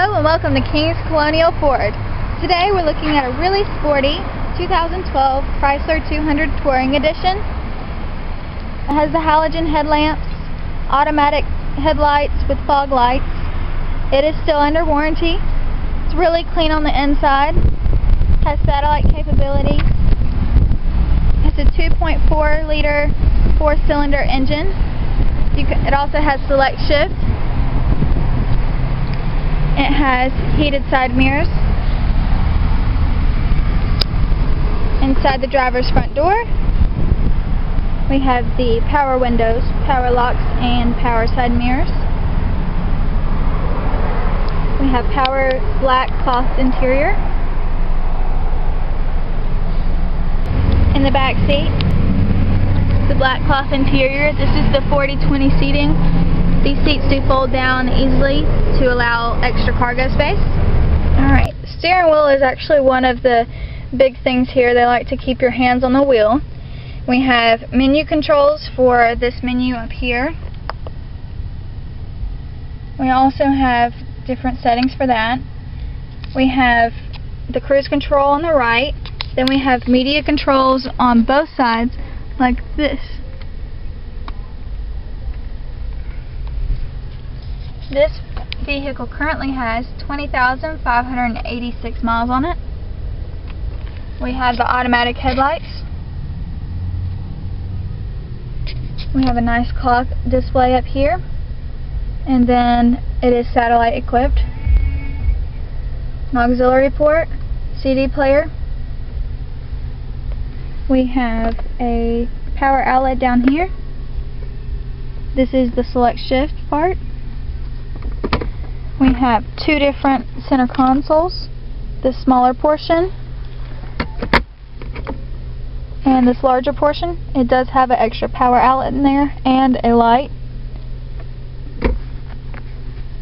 Hello and welcome to King's Colonial Ford. Today we're looking at a really sporty 2012 Chrysler 200 Touring Edition. It has the halogen headlamps, automatic headlights with fog lights. It is still under warranty. It's really clean on the inside. It Has satellite capability. It's a 2.4 liter four cylinder engine. Can, it also has select shift has heated side mirrors. Inside the driver's front door, we have the power windows, power locks, and power side mirrors. We have power black cloth interior. In the back seat, the black cloth interior. This is the 40-20 seating these seats do fold down easily to allow extra cargo space. Alright, steering wheel is actually one of the big things here. They like to keep your hands on the wheel. We have menu controls for this menu up here. We also have different settings for that. We have the cruise control on the right. Then we have media controls on both sides like this. This vehicle currently has 20,586 miles on it. We have the automatic headlights. We have a nice clock display up here. And then it is satellite equipped. An auxiliary port, CD player. We have a power outlet down here. This is the select shift part. We have two different center consoles. This smaller portion and this larger portion. It does have an extra power outlet in there and a light.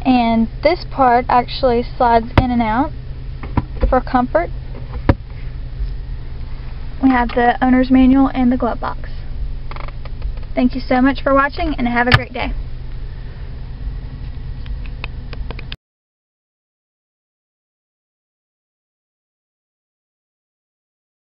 And this part actually slides in and out for comfort. We have the owner's manual and the glove box. Thank you so much for watching and have a great day.